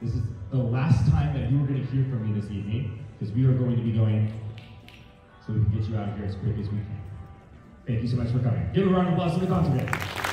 This is the last time that you are going to hear from me this evening because we are going to be going so we can get you out of here as quick as we can. Thank you so much for coming. Give a round of applause to the concert band.